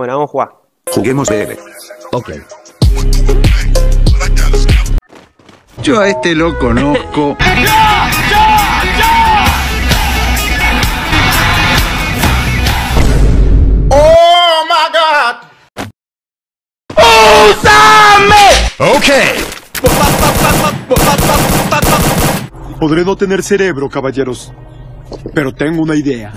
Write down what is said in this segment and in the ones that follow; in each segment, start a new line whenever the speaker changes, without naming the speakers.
Bueno, vamos a jugar.
Juguemos BL.
Ok.
Yo a este lo conozco.
Podré no tener cerebro, caballeros, pero tengo una idea.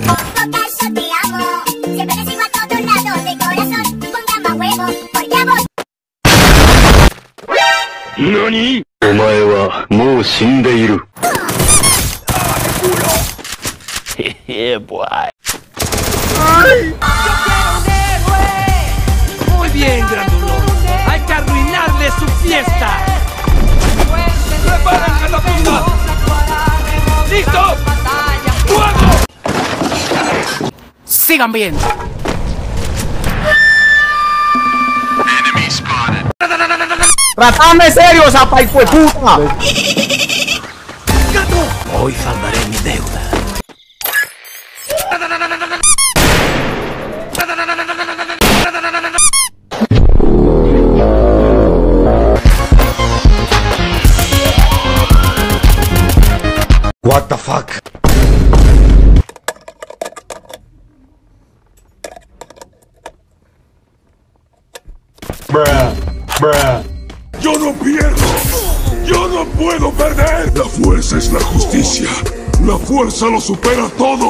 ¿Nani? Omae wa mou shindeiru. ¡Ah, qué culo! Jeje, boy. ¡Ay! ¡Yo quiero un héroe!
Muy bien, grandulón. Hay que arruinarle su fiesta. ¡Preparen catapultas! ¡Listo! ¡Fuego! ¡Sigan bien! Enemy spotted.
¡Tratame serio, zapa y puta!
Hoy salvaré mi deuda.
What the fuck?
¡Yo no pierdo! ¡Yo no puedo perder! La fuerza es la justicia. La fuerza lo supera todo.